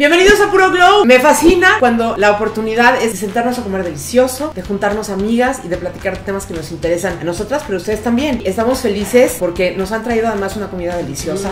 Bienvenidos a Puro Glow. Me fascina cuando la oportunidad es de sentarnos a comer delicioso, de juntarnos amigas y de platicar temas que nos interesan a nosotras, pero ustedes también. Estamos felices porque nos han traído además una comida deliciosa.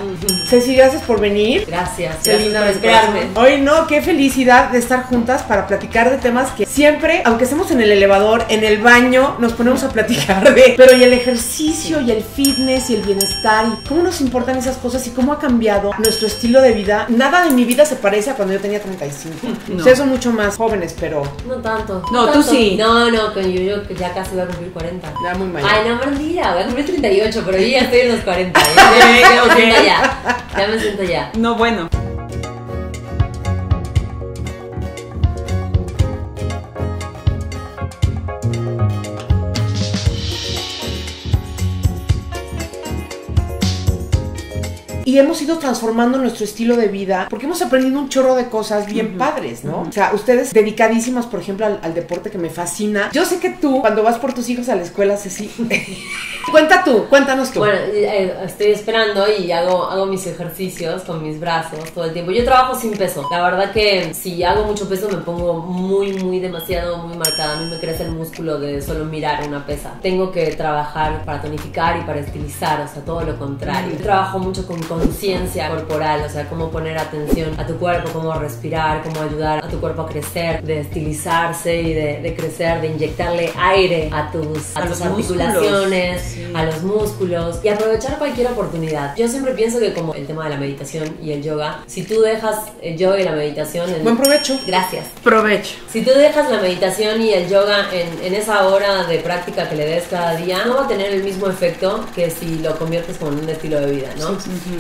Ceci, gracias por venir. Gracias, Qué linda de. Hoy no, qué felicidad de estar juntas para platicar de temas que siempre, aunque estemos en el elevador, en el baño, nos ponemos a platicar de. Pero y el ejercicio y el fitness y el bienestar y cómo nos importan esas cosas y cómo ha cambiado nuestro estilo de vida. Nada en mi vida se parece a cuando yo tenía 35. No. Ustedes son mucho más jóvenes, pero No tanto. No, tú tanto. sí. No, no, con yo, yo que ya casi voy a cumplir 40. ya muy mayor. Ay, no, mentira, voy a cumplir 38, pero yo ya estoy en los 40. Ya, ya, ya me siento ya. Ya me siento ya. No, bueno. Y hemos ido transformando nuestro estilo de vida porque hemos aprendido un chorro de cosas bien padres, ¿no? O sea, ustedes dedicadísimas, por ejemplo, al, al deporte que me fascina. Yo sé que tú, cuando vas por tus hijos a la escuela, Ceci, cuenta tú, cuéntanos tú. Bueno, eh, estoy esperando y hago, hago mis ejercicios con mis brazos todo el tiempo. Yo trabajo sin peso. La verdad que si hago mucho peso me pongo muy, muy demasiado, muy marcada. A mí me crece el músculo de solo mirar una pesa. Tengo que trabajar para tonificar y para estilizar, o sea, todo lo contrario. Yo trabajo mucho con conciencia corporal, o sea, cómo poner atención a tu cuerpo, cómo respirar, cómo ayudar a tu cuerpo a crecer, de estilizarse y de, de crecer, de inyectarle aire a tus, a A tus articulaciones, Sí. a los músculos y aprovechar cualquier oportunidad. Yo siempre pienso que como el tema de la meditación y el yoga, si tú dejas el yoga y la meditación en... Buen provecho. Gracias. Provecho. Si tú dejas la meditación y el yoga en, en esa hora de práctica que le des cada día, no va a tener el mismo efecto que si lo conviertes como en un estilo de vida, ¿no?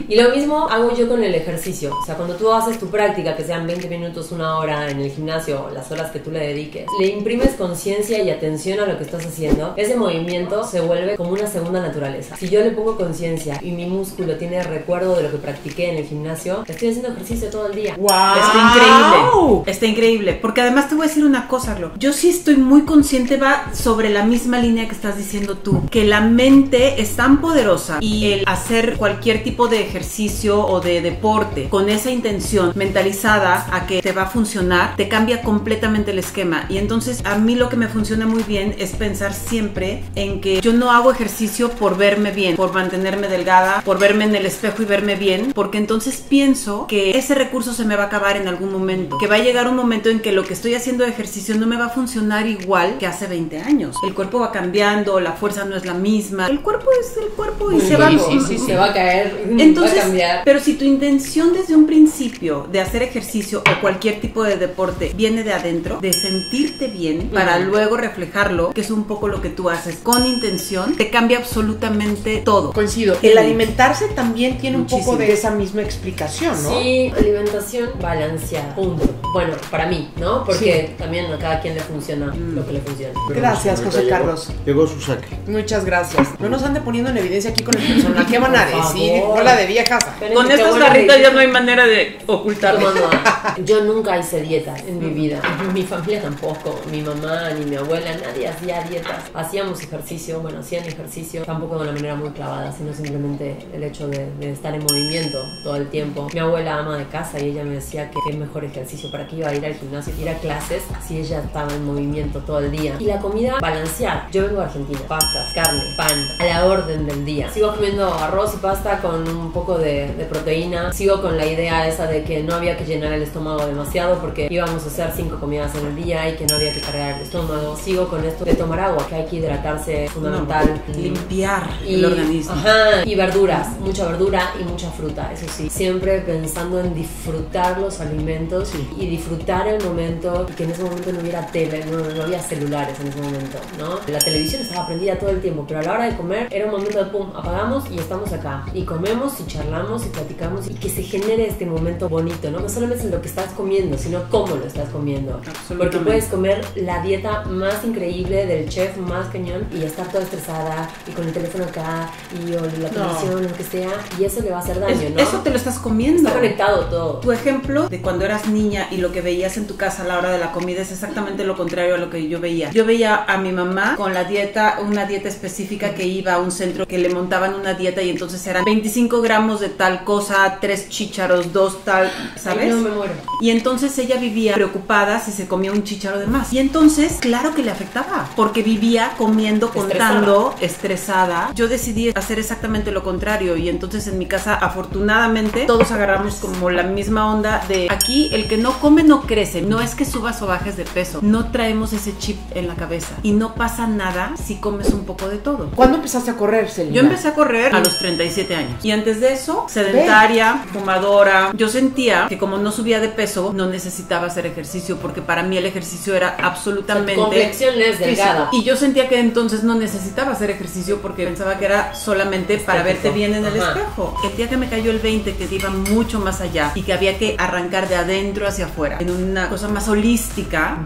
Y lo mismo hago yo con el ejercicio. O sea, cuando tú haces tu práctica, que sean 20 minutos, una hora en el gimnasio, las horas que tú le dediques, le imprimes conciencia y atención a lo que estás haciendo, ese movimiento se vuelve como una segunda naturaleza. Si yo le pongo conciencia y mi músculo tiene recuerdo de lo que practiqué en el gimnasio, estoy haciendo ejercicio todo el día. ¡Wow! Está increíble. Está increíble. Porque además te voy a decir una cosa, Glo. Yo sí estoy muy consciente, va sobre la misma línea que estás diciendo tú. Que la mente es tan poderosa y el hacer cualquier tipo de ejercicio o de deporte con esa intención mentalizada a que te va a funcionar, te cambia completamente el esquema. Y entonces a mí lo que me funciona muy bien es pensar siempre en que yo no hago ejercicio por verme bien, por mantenerme delgada, por verme en el espejo y verme bien, porque entonces pienso que ese recurso se me va a acabar en algún momento, que va a llegar un momento en que lo que estoy haciendo de ejercicio no me va a funcionar igual que hace 20 años. El cuerpo va cambiando, la fuerza no es la misma, el cuerpo es el cuerpo y se va sí, sí, se va a caer, entonces, va a cambiar. pero si tu intención desde un principio de hacer ejercicio o cualquier tipo de deporte viene de adentro, de sentirte bien para luego reflejarlo, que es un poco lo que tú haces con intención, te cambia absolutamente todo. Coincido. El alimentarse también tiene un poco de esa misma explicación, ¿no? Sí, alimentación balanceada. Punto. Bueno, para mí, ¿no? Porque también a cada quien le funciona lo que le funciona. Gracias, José Llegó- Carlos. Llegó su saque. Muchas gracias. No nos ande poniendo en evidencia aquí con el personal. ¿Qué van a decir? Hola de viejas. Con estas que- ya no hay manera de ocultarlo. No, no, Yo nunca hice dieta en mi vida. Mi familia tampoco. Mi mamá ni mi abuela, nadie hacía dietas. Hacíamos ejercicio, bueno, hacían ejercicio, tampoco de una manera muy clavada, sino simplemente el hecho de, de estar en movimiento todo el tiempo. Mi abuela ama de casa y ella me decía que qué mejor ejercicio para qué iba a ir al gimnasio, ir a clases si ella estaba en movimiento todo el día. Y la comida balanceada. Yo vengo de Argentina. Pastas, carne, pan, a la orden del día. Sigo comiendo arroz y pasta con un poco de, de proteína. Sigo con la idea esa de que no había que llenar el estómago demasiado porque íbamos a hacer cinco comidas en el día y que no había que cargar el estómago. Sigo con esto de tomar agua, que hay que hidratarse, es fundamental. Limpiar Y, el organismo. Ajá, y verduras, mucha verdura y mucha fruta, eso sí. Siempre pensando en disfrutar los alimentos y disfrutar el momento y que en ese momento no hubiera tele, no, no había celulares en ese momento, ¿no? La televisión estaba prendida todo el tiempo, pero a la hora de comer era un momento de pum, apagamos y estamos acá. Y comemos y charlamos y platicamos y que se genere este momento bonito, ¿no? No solamente es lo que estás comiendo, sino cómo lo estás comiendo. Porque puedes comer la dieta más increíble del chef más cañón y estar toda estresada y con el teléfono acá y o la televisión, lo que sea, y eso le va a hacer daño, Es- ¿no? Eso te lo estás comiendo. Está conectado todo. Tu ejemplo de cuando eras niña y lo que veías en tu casa a la hora de la comida es exactamente lo contrario a lo que yo veía. Yo veía a mi mamá con la dieta, una dieta específica que iba a un centro que le montaban una dieta y entonces eran 25 gramos de tal cosa, tres chícharos, dos tal, ¿sabes? Ay, no me muero. Y entonces ella vivía preocupada si se comía un chícharo de más. Y entonces, claro que le afectaba, porque vivía comiendo, contando, estresada. Yo decidí hacer exactamente lo contrario y entonces en mi casa, afortunadamente, todos agarramos como la misma onda de aquí el que no come no crece. No es que subas o bajes de peso, no traemos ese chip en la cabeza y no pasa nada si comes un poco de todo. ¿Cuándo empezaste a correr, Celina? Yo empecé a correr a los 37 años. Y antes de eso, sedentaria, fumadora. Yo sentía que como no subía de peso, no necesitaba hacer ejercicio porque para mí el ejercicio era absolutamente... complexión es delgada. Y yo sentía que entonces no necesitaba hacer ejercicio porque pensaba que era solamente para verte bien en el Ajá. espejo. El día que me cayó el 20, que iba mucho más allá y que había que arrancar de adentro hacia afuera, en una cosa más holística,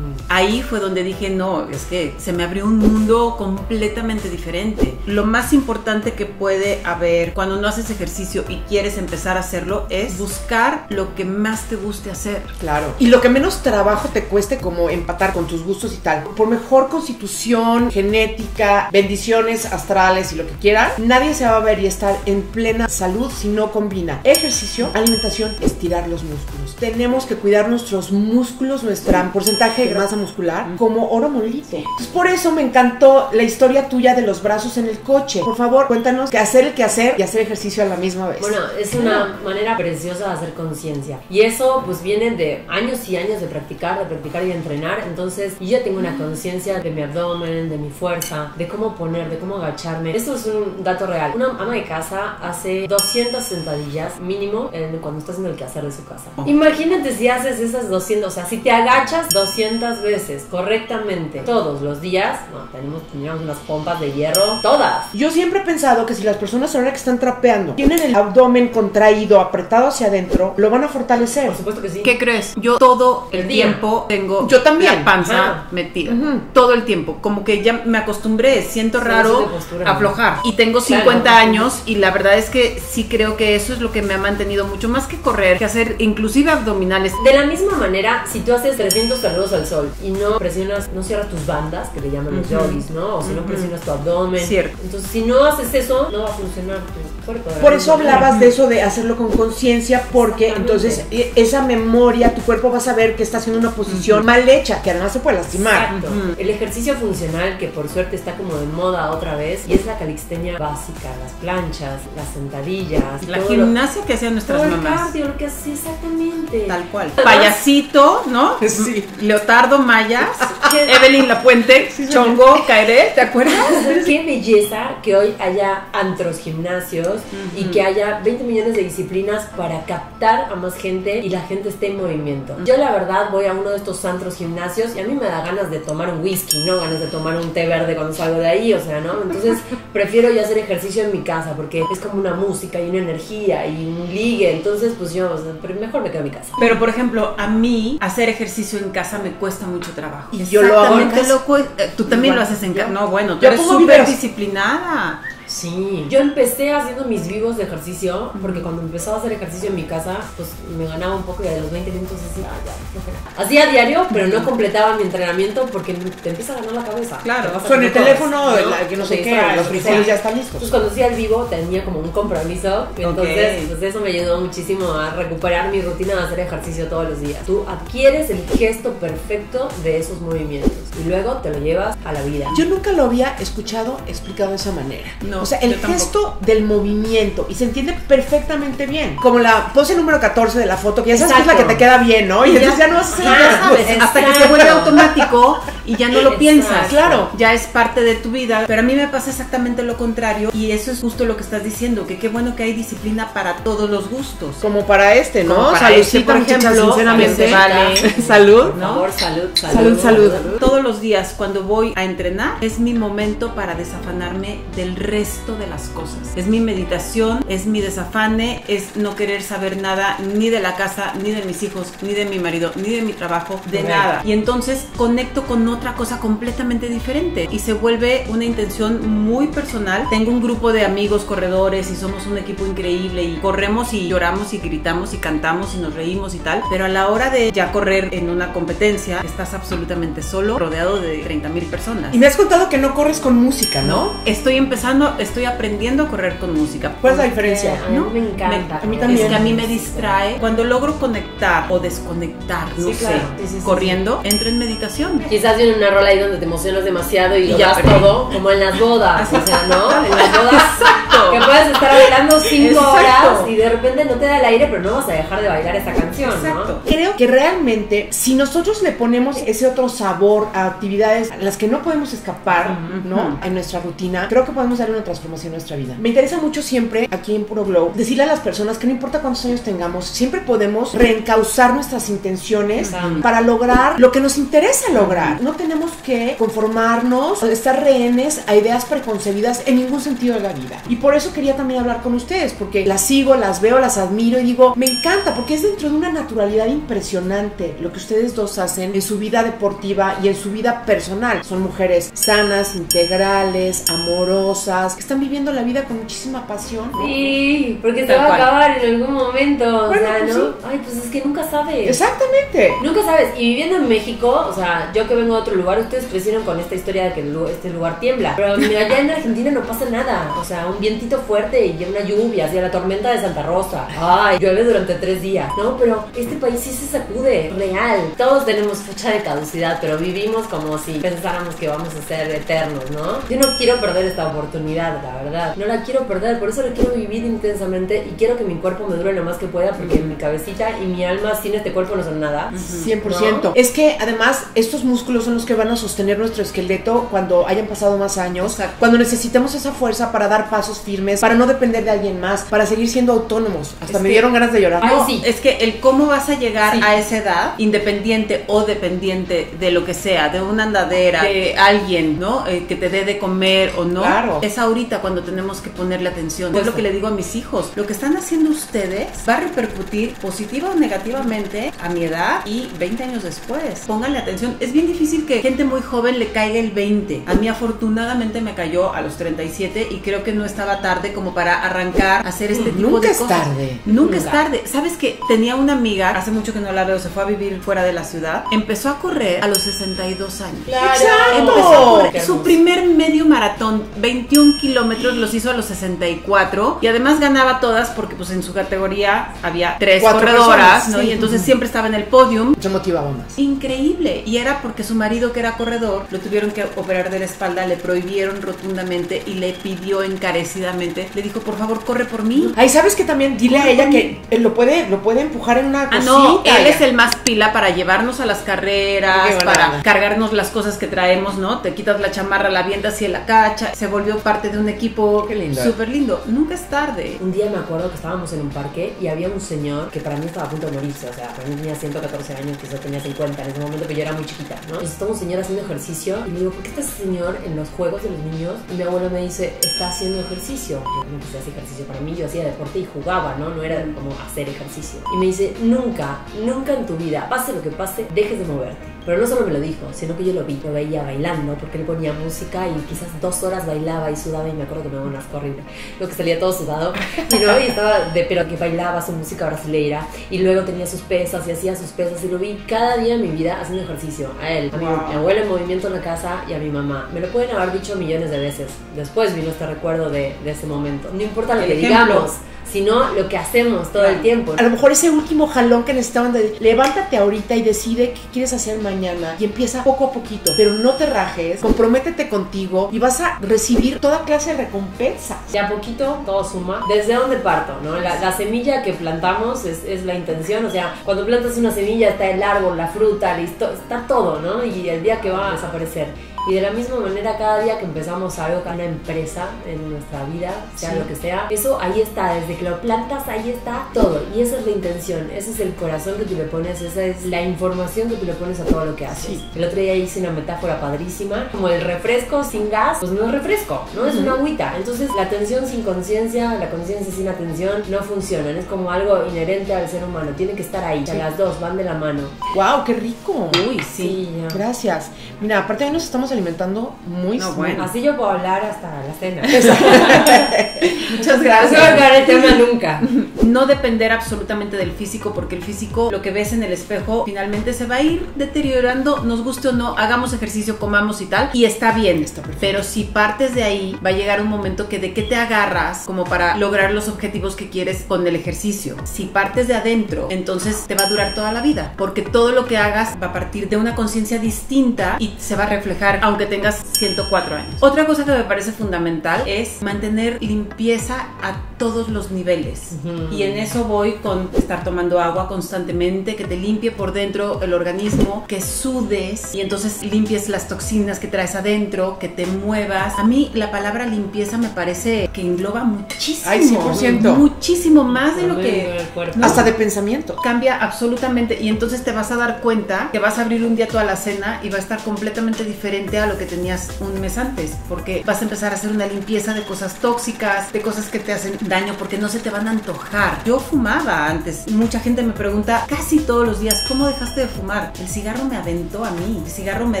ahí fue donde dije, no, es que se me abrió un mundo completamente diferente. Lo más importante que puede haber cuando no haces ejercicio y quieres empezar a hacerlo es buscar lo que más te guste hacer. Claro. Y lo que menos trabajo te cueste como empatar con tus gustos y tal. Por mejor constitución, genética, bendiciones astrales y lo que quieran, nadie se va a ver y estar en plena salud si no combina ejercicio, alimentación, estirar los músculos. Tenemos que cuidar nuestros músculos, nuestra porcentaje de masa muscular como oro molido. Entonces, por eso me encantó la historia tuya de los brazos en el coche. Por favor, cuéntanos qué hacer el que hacer y hacer ejercicio a la misma vez. Bueno, es una manera preciosa de hacer conciencia. Y eso pues viene de años y años de practicar, de practicar y de entrenar. Entonces yo ya tengo una conciencia de mi abdomen, de mi fuerza, de cómo poner, de cómo agacharme. Esto es un dato real. Una ama de casa hace 200 sentadillas mínimo en- cuando estás en el quehacer de su casa. Imagínate si haces esas 200, o sea, si te agachas 200 veces correctamente todos los días, no, tenemos, teníamos unas pompas de hierro, todas. Yo siempre he pensado que si las personas ahora que están trapeando tienen el abdomen contraído, apretado hacia adentro, lo van a fortalecer. Por supuesto que sí. ¿Qué crees? Yo todo el tiempo tengo Yo también. la panza Ajá. metida. Todo el tiempo. Como que ya me acostumbré, siento Sí, raro postura. aflojar. Y tengo Claro. 50 años y la verdad es que sí creo que eso es lo que me ha mantenido mucho más que correr, que hacer inclusive abdominales. De la misma manera, si tú haces 300 saludos al sol y no presionas, no cierras tus bandas, que le llaman los yogis, ¿no? O si no presionas tu abdomen. Cierto. Entonces, si no haces eso, no va a funcionar tu cuerpo. de la Por eso hablabas de eso de hacerlo con conciencia, porque entonces e- esa memoria, tu cuerpo va a saber que está haciendo una posición mal hecha, que además se puede lastimar. Exacto. El ejercicio funcional, que por suerte está como de moda otra vez, y es la calixtenia básica, las planchas, las sentadillas. La todo lo- gimnasia que hacían nuestras todo el mamás. cardio, lo que hace exactamente. Tal cual. Payasito, ¿no? Sí. Leotardo Mayas. Evelyn La Puente, Chongo, Caeré, ¿te acuerdas? Qué belleza que hoy haya antros, gimnasios y que haya 20 millones de disciplinas para captar a más gente y la gente esté en movimiento. Yo la verdad voy a uno de estos antros, gimnasios y a mí me da ganas de tomar un whisky, no ganas de tomar un té verde cuando salgo de ahí, o sea, ¿no? Entonces prefiero ya hacer ejercicio en mi casa porque es como una música y una energía y un ligue, entonces pues yo o sea, pero mejor me quedo en mi casa. Pero por ejemplo, a mí hacer ejercicio en casa me cuesta mucho trabajo. Y yo lo hago en casa. lo eh, Tú también Igual, lo haces en casa. No, bueno, tú yo eres súper disciplinada. Sí, yo empecé haciendo mis vivos de ejercicio porque cuando empezaba a hacer ejercicio en mi casa, pues me ganaba un poco y a los 20 minutos decía, ah, ya, flojera". Hacía diario, pero no completaba mi entrenamiento porque te empieza a ganar la cabeza. Claro, Con el teléfono, todas, la- que no sé qué, los frijoles ya están listos. Entonces cuando hacía el vivo tenía como un compromiso, entonces pues eso me ayudó muchísimo a recuperar mi rutina de hacer ejercicio todos los días. Tú adquieres el gesto perfecto de esos movimientos y luego te lo llevas a la vida. Yo nunca lo había escuchado explicado de esa manera. No, o sea, el gesto del movimiento y se entiende perfectamente bien. Como la pose número 14 de la foto, que ya sabes que es la que te queda bien, ¿no? Y entonces ya no vas a hacer. Hasta que se vuelve automático y ya no lo piensas. Claro. Ya es parte de tu vida. Pero a mí me pasa exactamente lo contrario y eso es justo lo que estás diciendo, que qué bueno que hay disciplina para todos los gustos. Como para este, ¿no? Para Saludcita, este, por ejemplo, sinceramente. vale. Salud. Por favor, salud, salud. Salud, salud. Todos los días cuando voy a entrenar es mi momento para desafanarme del resto de las cosas. Es mi meditación, es mi desafane, es no querer saber nada ni de la casa, ni de mis hijos, ni de mi marido, ni de mi trabajo, de nada. Y entonces conecto con otra cosa completamente diferente y se vuelve una intención muy personal. Tengo un grupo de amigos corredores y somos un equipo increíble y corremos y lloramos y gritamos y cantamos y nos reímos y tal, pero a la hora de ya correr en una competencia estás absolutamente solo, rodeado de 30 mil personas. Y me has contado que no corres con música, ¿no? Estoy empezando, estoy aprendiendo a correr con música. ¿Cuál es la diferencia? Mí me encanta. a mí también. Es que a mí me distrae. Cuando logro conectar o desconectar, no Sí, sé, claro. Sí, sí, sí, corriendo, entro en meditación. Quizás una rola ahí donde te emocionas demasiado y, Y lo ya das perdí. todo, como en las bodas, o sea, ¿no? En las bodas Exacto. que puedes estar bailando cinco Exacto. horas y de repente no te da el aire, pero no vas a dejar de bailar esa canción, Exacto. Creo que realmente si nosotros le ponemos ese otro sabor a actividades a las que no podemos escapar. ¿no? En nuestra rutina, creo que podemos dar una transformación a nuestra vida. Me interesa mucho siempre aquí en Puro Glow decirle a las personas que no importa cuántos años tengamos, siempre podemos reencauzar nuestras intenciones para lograr lo que nos interesa lograr. No tenemos que conformarnos o estar rehenes a ideas preconcebidas en ningún sentido de la vida. Y por eso quería también hablar con ustedes, porque las sigo, las veo, las admiro y digo, me encanta, porque es dentro de una naturalidad impresionante lo que ustedes dos hacen en su vida deportiva y en su vida personal. Son mujeres sanas, integrales, amorosas, que están viviendo la vida con muchísima pasión. ¿no? Sí, porque se va a acabar en algún momento, o Bueno, sea, pues ¿no? sí. Ay, pues es que nunca sabes. Exactamente. Nunca sabes, y viviendo en México, o sea, yo que vengo de otro lugar, ustedes crecieron con esta historia de que este lugar tiembla, pero mira, allá en Argentina no pasa nada, o sea, un vientito fuerte y una lluvia, así la tormenta de Santa Rosa, ay, llueve durante tres días, ¿no? Pero este país sí se sacude, real, todos tenemos fecha de caducidad, pero vivimos como si pensáramos que vamos a ser eternos, ¿no? Yo no quiero perder esta oportunidad, la verdad, no la quiero perder, por eso la quiero vivir intensamente y quiero que mi cuerpo me dure lo más que pueda, porque mi cabecita y mi alma sin este cuerpo no son nada. 100%. ¿No? Es que además estos músculos son los que van a sostener nuestro esqueleto cuando hayan pasado más años, Exacto. cuando necesitemos esa fuerza para dar pasos firmes, para no depender de alguien más, para seguir siendo autónomos. Hasta Es me que- dieron ganas de llorar. Ay, No, sí. es que el cómo vas a llegar Sí. a esa edad, independiente o dependiente de lo que sea, de una andadera, de alguien, ¿no? Eh, que te dé de comer o no, Claro. es ahorita cuando tenemos que ponerle atención. Pues es lo que le digo a mis hijos. Lo que están haciendo ustedes va a repercutir positiva o negativamente a mi edad y 20 años después. Pónganle atención. Es bien difícil que gente muy joven le caiga el 20. A mí afortunadamente me cayó a los 37 y creo que no estaba tarde como para arrancar a hacer este tipo Nunca de es cosas. tarde. Nunca es Nunca. tarde. ¿Sabes que Tenía una amiga, hace mucho que no la veo, se fue a vivir fuera de la ciudad. Empezó a correr a los 62 años. ¡Exacto! Empezó a correr. Su primer medio maratón, 21 kilómetros, los hizo a los 64 y además ganaba todas porque pues en su categoría había tres Cuatro corredoras, personas, ¿no? sí. Y entonces siempre estaba en el podium. Se motivaba más. Increíble. Y era porque su marido, que era corredor, lo tuvieron que operar de la espalda, le prohibieron rotundamente y le pidió encarecidamente, le dijo, por favor, corre por mí. Ay, ¿sabes que también? Dile a ella que él lo puede, lo puede empujar en una Ah, no, él ya. es el más pila para llevarnos a las carreras, para onda. cargarnos las cosas que traemos, ¿no? Te quitas la chamarra, la avientas y la cacha. Se volvió parte de un equipo súper lindo. Nunca es tarde. Un día me acuerdo que estábamos en un parque y había un señor que para mí estaba a punto de morirse, o sea, para mí tenía 114 años, quizás tenía 50 en ese momento, pero yo era muy chiquita, ¿no? Entonces estaba un señor haciendo ejercicio y le digo, ¿por qué está ese señor en los juegos de los niños? Y mi abuelo me dice, está haciendo ejercicio. Yo nunca se hace ejercicio para mí, yo hacía deporte y jugaba, ¿no? No era como hacer ejercicio. Y me dice, nunca, nunca en tu vida, pase lo que pase, dejes de moverte. Pero no solo me lo dijo, sino que yo lo vi, lo veía bailando, porque él ponía música y quizás dos horas bailaba y sudaba y me acuerdo que me daba un asco horrible. Lo que salía todo sudado, y, ¿no? y estaba de, pero que bailaba su música brasileira y luego tenía sus pesas y hacía sus pesas y lo vi cada día en mi vida haciendo ejercicio. A él, a mi, Wow. mi abuelo en movimiento en la casa y a mi mamá. Me lo pueden haber dicho millones de veces. Después vino este recuerdo de, de ese momento. No importa lo que ejemplo. digamos, sino lo que hacemos todo el tiempo. A lo mejor ese último jalón que necesitaban de levántate ahorita y decide qué quieres hacer mañana y empieza poco a poquito, pero no te rajes, comprométete contigo y vas a recibir toda clase de recompensas. De a poquito todo suma. ¿Desde dónde parto? ¿no? La, la semilla que plantamos es, es la intención. O sea, cuando plantas una semilla está el árbol, la fruta, listo, está todo, ¿no? Y el día que va a desaparecer. Y de la misma manera, cada día que empezamos algo, cada una empresa en nuestra vida, sea Sí. lo que sea, eso ahí está, desde de que lo plantas, ahí está todo. Y esa es la intención, ese es el corazón que tú le pones, esa es la información que tú le pones a todo lo que haces. El otro día hice una metáfora padrísima, como el refresco sin gas, pues no es refresco, ¿no? Es una agüita. Entonces la atención sin conciencia, la conciencia sin atención no funcionan, es como algo inherente al ser humano, tiene que estar ahí, o sea, las dos van de la mano. ¡Wow! ¡Qué rico! Uy, sí. ya. Gracias. Mira, aparte hoy nos estamos alimentando muy No, bueno. Así yo puedo hablar hasta la cena. Muchas No se va a gracias. acabar el tema nunca. No depender absolutamente del físico, porque el físico, lo que ves en el espejo, finalmente se va a ir deteriorando, nos guste o no, hagamos ejercicio, comamos y tal, y está bien. Está perfecto. Pero si partes de ahí, va a llegar un momento que de qué te agarras como para lograr los objetivos que quieres con el ejercicio. Si partes de adentro, entonces te va a durar toda la vida, porque todo lo que hagas va a partir de una conciencia distinta y se va a reflejar aunque tengas 104 años. Otra cosa que me parece fundamental es mantener limpieza a todos los niveles. Y en eso voy con estar tomando agua constantemente, que te limpie por dentro el organismo, que sudes y entonces limpies las toxinas que traes adentro, que te muevas. A mí la palabra limpieza me parece que engloba muchísimo. Ay, 100%. Muchísimo más de lo que. No. Hasta de pensamiento. cambia absolutamente y entonces te vas a dar cuenta que vas a abrir un día toda la cena y va a estar completamente diferente a lo que tenías un mes antes porque vas a empezar a hacer una limpieza de cosas tóxicas, de cosas que te hacen daño porque no se te van a antojar. Yo fumaba antes, mucha gente me pregunta casi todos los días, ¿cómo dejaste de fumar? El cigarro me aventó a mí, el cigarro me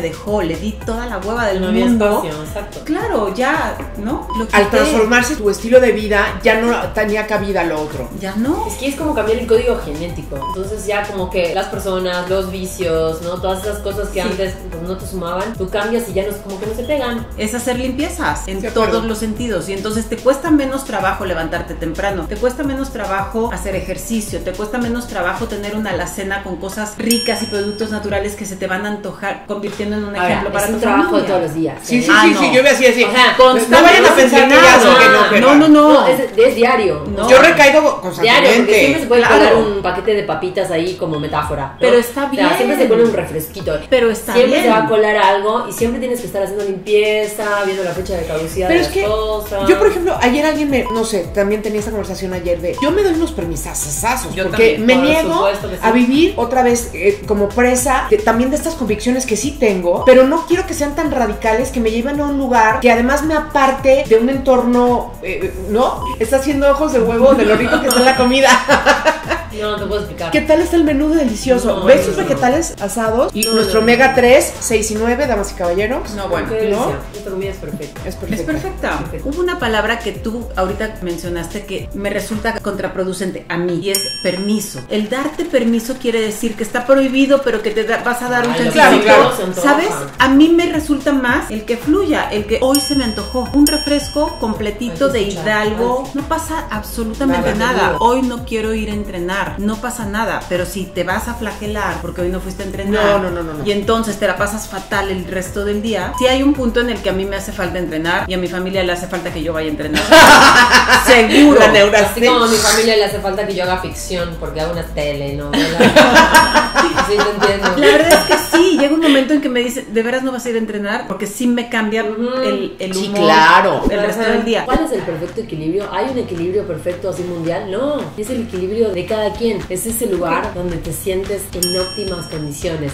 dejó, le di toda la hueva del No había mundo. espacio, exacto. Claro, ya, ¿no? Lo Al transformarse tu estilo de vida, ya no tenía cabida lo otro. Ya no. Es que es como cambiar el código genético. Entonces ya como que las personas, los vicios, ¿no? Todas esas cosas que Sí. antes pues, no te sumaban, tú cambias y ya no es como que no se pegan. es hacer limpiezas en acuerdo. todos los sentidos y entonces te cuesta menos trabajo levantarte temprano, te cuesta menos trabajo hacer ejercicio, te cuesta menos trabajo tener una alacena con cosas ricas y productos naturales que se te van a antojar, convirtiendo en un Ahora, ejemplo para es tu un trabajo familia. de todos los días. Sí, ¿eh? sí, Ah, sí, no. sí, yo me hacía así. O sea, no vayan a pensar que ya no, que No, no, no. No, es, es diario. No. Yo recaigo Diario, porque constantemente. siempre se puede Claro. colar un paquete de papitas ahí como metáfora. ¿no? Pero está O sea, bien. siempre se pone un refresquito. Pero está siempre bien. se va a colar algo y siempre tienes que estar haciendo limpieza, viendo la fecha de caducidad Pero de es que cosas. yo, por ejemplo, ayer alguien me, no sé, también tenía esta conversación ayer de, yo me doy unos permisazos Yo porque también, me por niego sí. a vivir otra vez eh, como presa de- también de estas convicciones que sí tengo, pero no quiero que sean tan radicales que me lleven a un lugar que además me aparte de un entorno, eh, ¿no? Está haciendo ojos de huevo de lo rico que está la comida. No, no te puedo explicar. ¿Qué tal está el menú delicioso? No, ¿Ves sus no. vegetales asados? Y No, nuestro no. omega 3, 6 y 9, damas y caballeros. No, bueno. Qué. ¿no? Esta comida es perfecta. Es Es perfecto. perfecta. Hubo una palabra que tú ahorita mencionaste que me resulta contraproducente a mí y es permiso. El darte permiso quiere decir que está prohibido, pero que te da- vas a dar un Ay, lo que chancecito. claro, se antoja. ¿Sabes? A mí me resulta más el que fluya, el que hoy se me antojó un refresco completito de. Hidalgo. No pasa absolutamente Nada. nada. Hoy no quiero ir a entrenar. No pasa nada. Pero si te vas a flagelar porque hoy no fuiste a entrenar No, no, no, no, no. y entonces te la pasas fatal el resto del día, si hay un punto en el que a mí me hace falta entrenar y a mi familia le hace falta que yo vaya a entrenar. Seguro. La neura, Así sí. como a mi familia le hace falta que yo haga ficción porque hago unas telenovelas. Así te entiendo. La verdad es que sí, llega un momento en que me dice, ¿de veras no vas a ir a entrenar? Porque sí me cambia el, el Sí, humor claro. el resto Ajá. del día. ¿Cuál es el perfecto equilibrio? ¿Hay un equilibrio perfecto así mundial? No, es el equilibrio de cada quien. Es ese lugar donde te sientes en óptimas condiciones.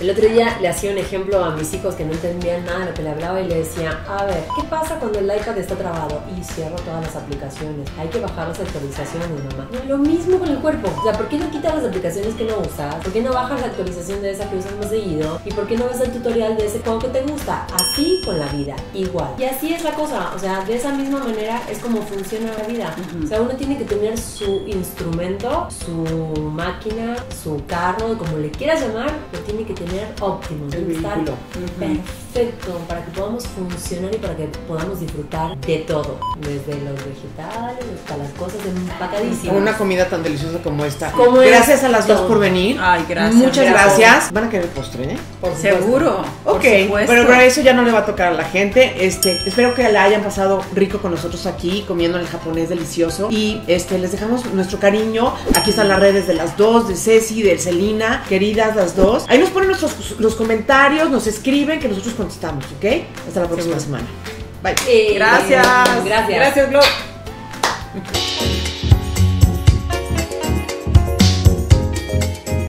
El otro día le hacía un ejemplo a mis hijos que no entendían nada de lo que le hablaba y le decía, a ver, ¿qué pasa cuando el iPad está trabado? Y cierro todas las aplicaciones. Hay que bajar las actualizaciones, mamá. No, lo mismo con el cuerpo. O sea, ¿por qué no quitas las aplicaciones que no usas? ¿Por qué no bajas la actualización de esa que usas más seguido? ¿Y por qué no ves el tutorial de ese juego que te gusta? Así con la vida, igual. Y así es la cosa. O sea, de esa misma manera es como funciona la vida. O sea, uno tiene que tener su instrumento, su máquina, su carro, como le quieras llamar, lo tiene que tener óptimo. Tiene que estar. Perfecto para que podamos funcionar y para que podamos disfrutar de todo. Desde los vegetales hasta las cosas empacadísimas. Una comida tan deliciosa como esta. Como gracias es a las dos por venir. Ay, gracias. Muchas Gracias. gracias. Van a querer postre, ¿eh? Por supuesto. Seguro. por Ok, supuesto. pero para eso ya no le va a tocar a la gente. Este, espero que la hayan pasado rico con nosotros aquí, comiendo el japonés delicioso. Y este, les dejamos nuestro cariño. Aquí están las redes de las dos, de Ceci, de Celina, queridas las dos. Ahí nos ponen nuestros los comentarios, nos escriben, que nosotros contestamos, ¿ok? Hasta la próxima semana. Bye. Eh, Gracias. Gracias. Gracias, Glo.